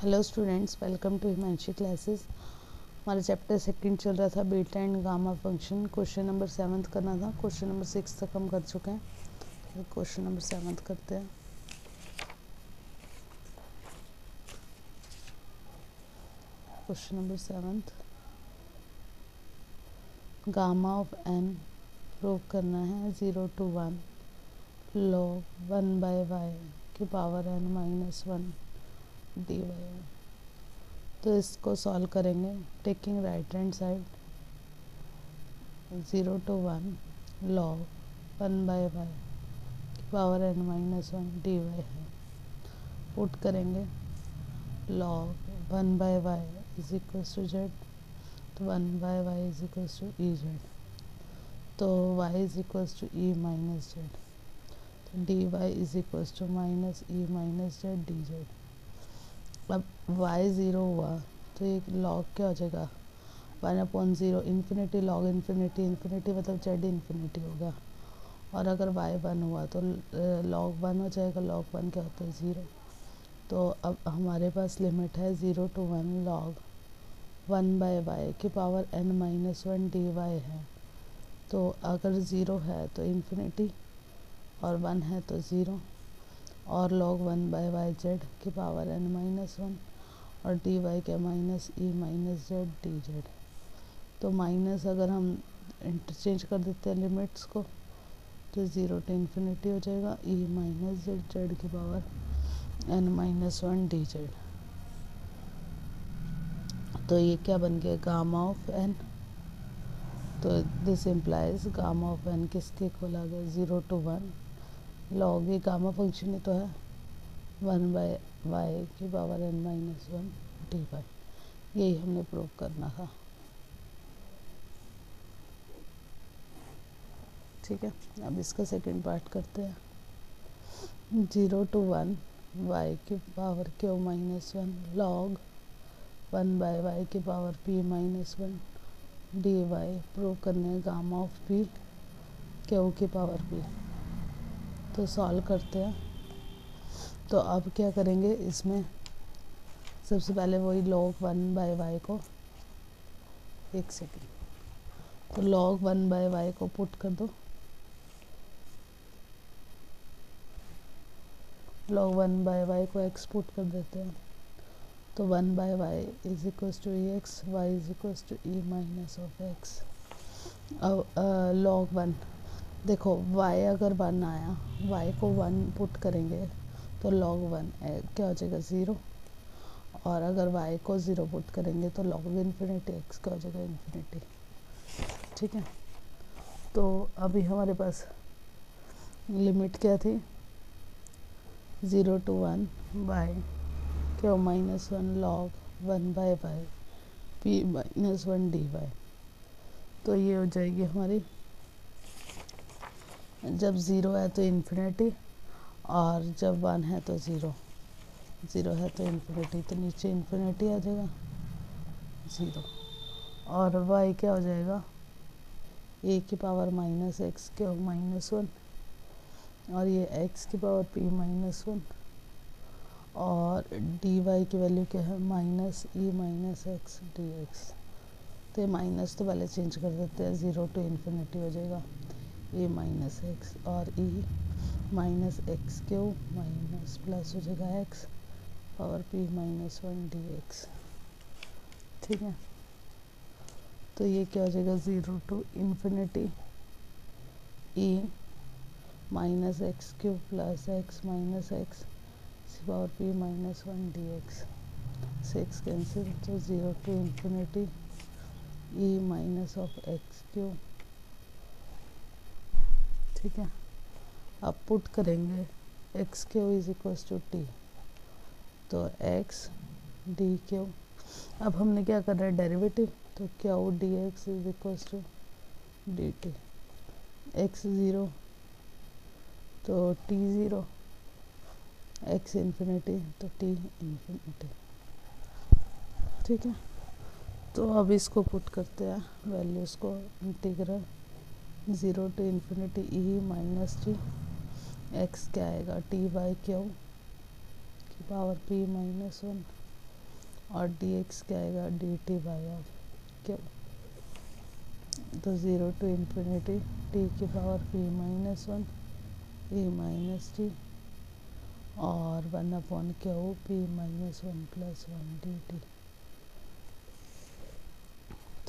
Hello students welcome to Himanshi classes हमारा chapter second चल रहा था beta and gamma function question number seventh करना था. क्वेश्चन नंबर सिक्स तक हम कर चुके हैं. क्वेश्चन नंबर सेवन्थ करते हैं. Question number seventh gamma of n prove करना है. Zero to one log one by y की power n minus one d y तो इसको सॉल्व करेंगे। Taking right hand side zero to one log one by y power n minus one d y है। Put करेंगे। Log one by y is equal to z तो one by y is equal to e z तो y is equal to e minus z तो d y is equal to minus e minus z d z y zero हुआ तो ये log क्या हो जाएगा? One upon zero infinity log infinity infinity मतलब z infinity होगा और अगर y वन हुआ तो लॉग वन हो जाएगा लॉग वन क्या होता है? ज़ीरो तो अब हमारे पास लिमिट है zero to one log one by y की power n minus one d y है। तो अगर ज़ीरो है तो इन्फिनिटी और वन है तो ज़ीरो और log one by y z की पावर एन माइनस वन और डी वाई के minus e minus z d z तो माइनस अगर हम इंटरचेंज कर देते हैं लिमिट्स को तो ज़ीरो टू इन्फिनिटी हो जाएगा ई माइनस जेड जेड की power n minus one d z तो ये क्या बन गया गामा ऑफ़ एन तो this implies gamma of n किसके इक्वल आ गया ज़ीरो टू वन लॉग ये गामा फ़ंक्शन ही तो है वन बाय वाई की power n minus one d y यही हमने प्रूव करना था। ठीक है, अब इसका सेकंड पार्ट करते हैं। ज़ीरो टू वन वाई की power q minus one log one by y की power p minus one d y prove करने गामा ऑफ़ पी क्यू की पावर पी तो सॉल्व करते हैं। तो अब क्या करेंगे इसमें? सबसे पहले वही लॉग वन बाय वाई को एक सेकेंड तो लॉग वन बाय वाई को पुट कर दो। लॉग वन बाय वाई को एक्स पुट कर देते हैं। तो one by y is equal to e x y is equal to e minus of x अब लॉग वन देखो वाई अगर वन आया वाई को वन पुट करेंगे तो log वन क्या हो जाएगा ज़ीरो और अगर y को ज़ीरो पुट करेंगे तो log इन्फिनिटी x क्या हो जाएगा इन्फिनिटी ठीक है? तो अभी हमारे पास लिमिट क्या थी? Zero to one y q minus one log one by y p minus one d y तो ये हो जाएगी हमारी, जब ज़ीरो है तो इन्फिनिटी और जब वन है तो ज़ीरो। ज़ीरो है तो इन्फिनिटी तो नीचे इन्फिनिटी आ जाएगा। ज़ीरो। और वाई क्या हो जाएगा? ए की पावर माइनस एक्स हो माइनस वन और ये एक्स की पावर पी माइनस वन और डी वाई की वैल्यू क्या है? Minus e minus x d x तो ये माइनस तो पहले चेंज कर देते हैं। ज़ीरो टू इन्फिनिटी हो जाएगा। ए माइनस एक्स और e minus x q minus plus हो जाएगा x power p minus one d x ठीक है? तो ये क्या हो जाएगा? Zero to infinity e minus x q plus x minus x power p minus one d x six cancel तो zero to infinity e minus of x q ठीक है? अब पुट करेंगे x q is equal to t तो x d q अब हमने क्या करना है डेरिवेटिव तो q d x is equal to d t x zero तो टी ज़ीरो एक्स इन्फिनिटी तो टी इन्फिनिटी ठीक है? तो अब इसको पुट करते हैं वैल्यूज़ को integral zero to infinity e minus t x क्या आएगा? टी बाई क्यू की पावर पी माइनस वन और डी एक्स क्या आएगा? D t by of q तो ज़ीरो टू इन्फिनिटी टी की power p minus one e minus t और one upon q p minus one plus one d t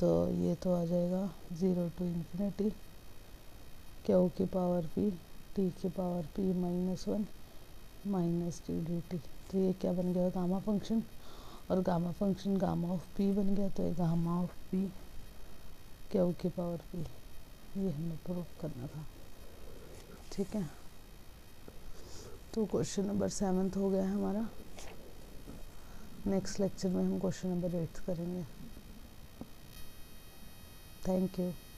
तो ये तो आ जाएगा ज़ीरो टू इन्फिनिटी क्यू की पावर पी टी की power p minus one minus t d t तो ये क्या बन गया? गामा फ़ंक्शन और gamma function gamma of p बन गया तो ये गामा ऑफ़ पी क्यू की पावर पी ये हमें प्रूव करना था। ठीक है? तो क्वेश्चन नंबर सेवन्थ हो गया हमारा। नेक्स्ट लेक्चर में हम क्वेश्चन नंबर एट्थ करेंगे। Thank you.